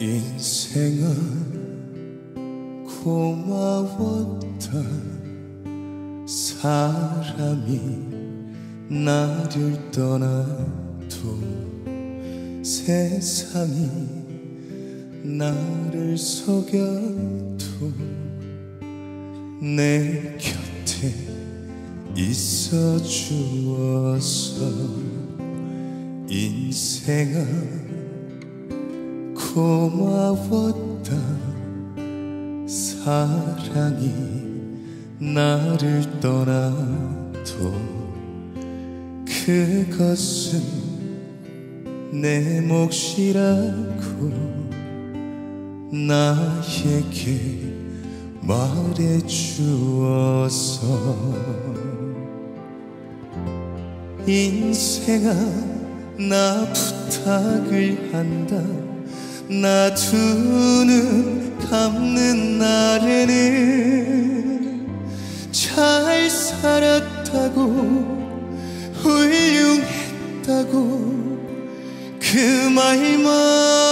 인생아 고마웠다 사람이 나를 떠나도 세상이 나를 속여도 내 곁에 있어 주어서 인생아 고마웠다. 사랑이 나를 떠나도 그것은 내 몫이라고 나에게 말해 주어서 인생아 나 부탁을 한다. 나 두 눈 감는 날에는 잘 살았다고 훌륭했다고 그 말만